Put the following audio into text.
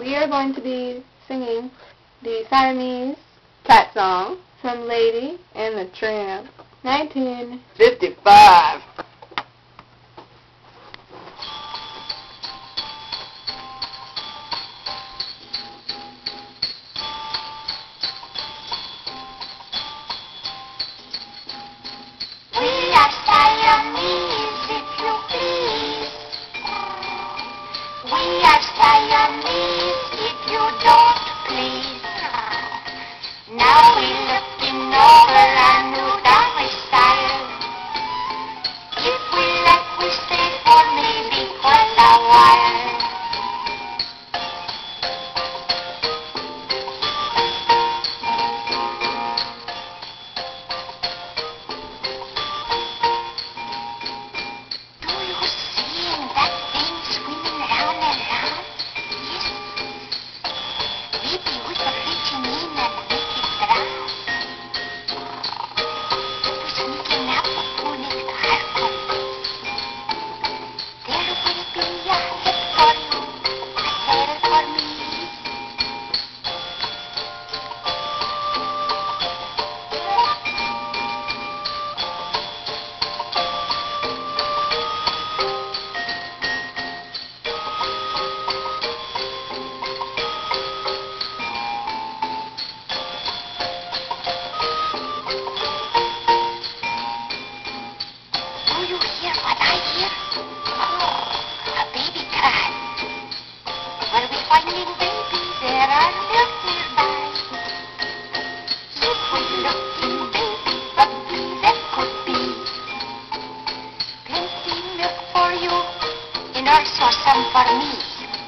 we are going to be singing the Siamese cat song from Lady and the Tramp, 1955. What? nurse or some for me.